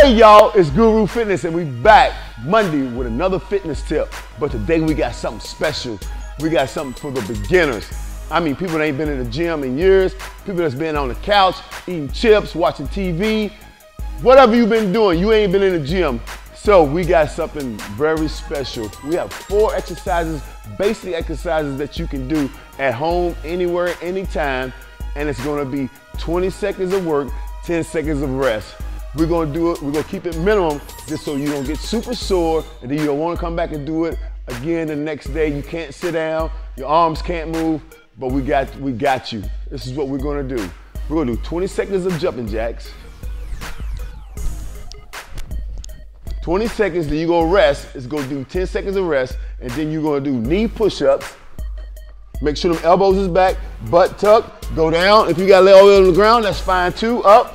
Hey y'all, it's Guru Fitness and we back Monday with another fitness tip. But today we got something special. We got something for the beginners. I mean, people that ain't been in the gym in years, people that's been on the couch, eating chips, watching TV, whatever you've been doing, you ain't been in the gym. So we got something very special. We have four exercises, basic exercises that you can do at home, anywhere, anytime, and it's gonna be 20 seconds of work, 10 seconds of rest. We're gonna do it, we're gonna keep it minimum just so you don't get super sore and then you don't wanna come back and do it again the next day. You can't sit down, your arms can't move, but we got, we got you. This is what we're gonna do. We're gonna do 20 seconds of jumping jacks. 20 seconds, then you're gonna rest. It's gonna do 10 seconds of rest, and then you're gonna do knee push-ups. Make sure them elbows is back, butt tuck, go down. If you got elbow on the ground, that's fine too. Up,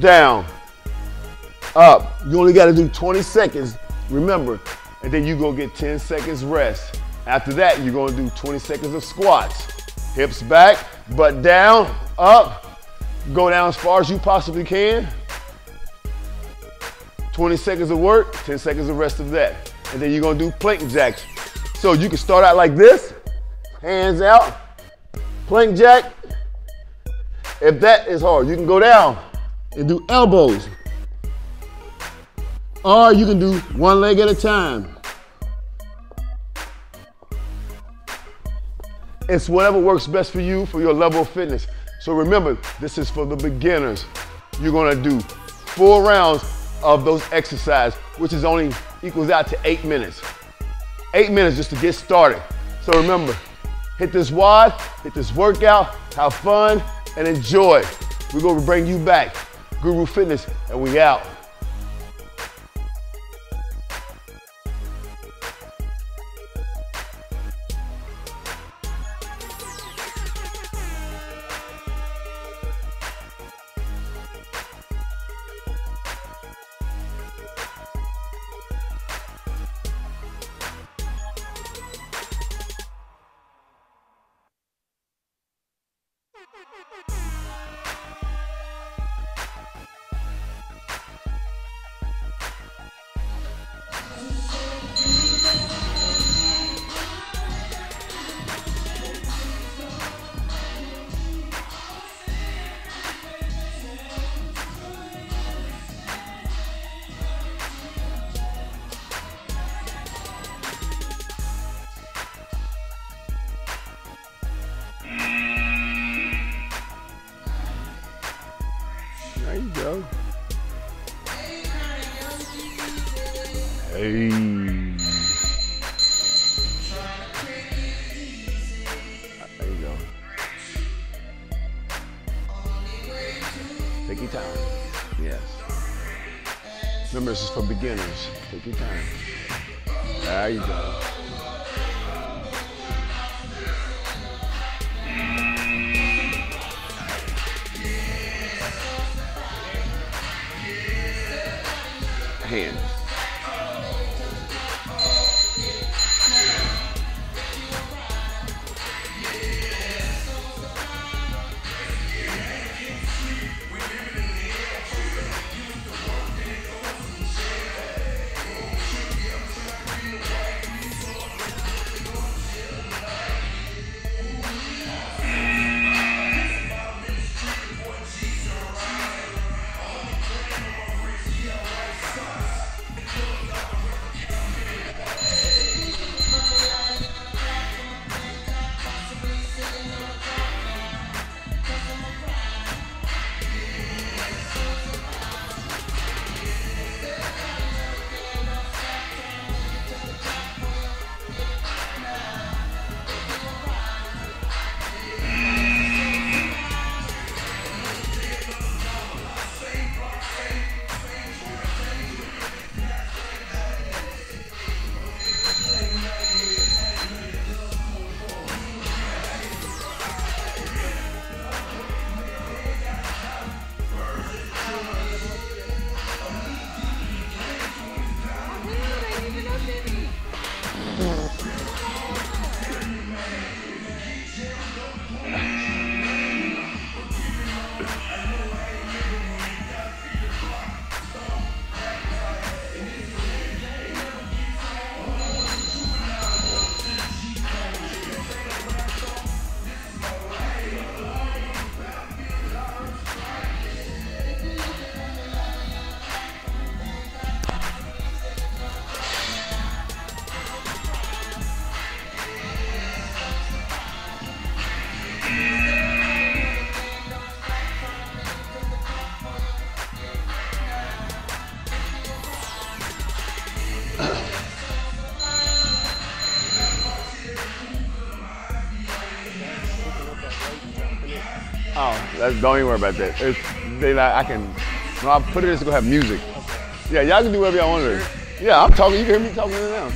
down, up. You only gotta do 20 seconds, remember, and then you go get 10 seconds rest. After that, you're gonna do 20 seconds of squats. Hips back, butt down, up, go down as far as you possibly can. 20 seconds of work, 10 seconds of rest of that. And then you're gonna do plank jacks. So you can start out like this, hands out, plank jack. If that is hard, you can go down and do elbows. Or you can do one leg at a time. It's whatever works best for you for your level of fitness. So remember, this is for the beginners. You're gonna do four rounds of those exercises, which is only equals out to eight minutes. Eight minutes just to get started. So remember, hit this WOD, hit this workout, have fun, and enjoy. We're gonna bring you back. Guru Fitness, and we out. Hey. There you go. Take your time. Yes. Remember, this is for beginners. Take your time. There you go. hand. Oh, that's, don't even worry about that. It's, they like, I can, no, I put it, it's gonna have music. Yeah, y'all can do whatever y'all want to do. Yeah, I'm talking, you can hear me talking to them.